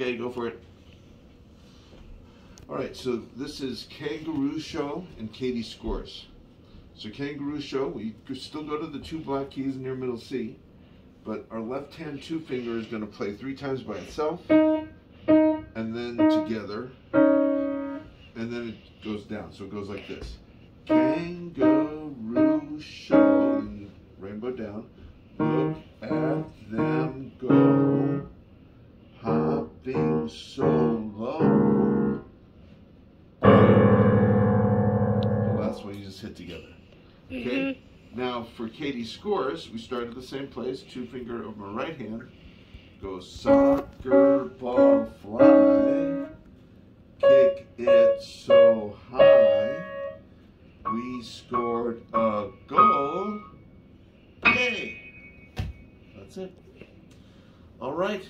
Okay, go for it. All right, so this is Kangaroo Show and Katie Scores. So Kangaroo Show, we still go to the two black keys near middle C, but our left hand two finger is going to play three times by itself, and then together, and then it goes down. So it goes like this. Kangaroo Show, and rainbow down. being so low. Well, that's what you just hit together. Okay? Mm -hmm. Now, for Katie's scores, we start at the same place. Two finger of my right hand goes soccer ball fly, kick it so high. We scored a goal. Yay! That's it. All right.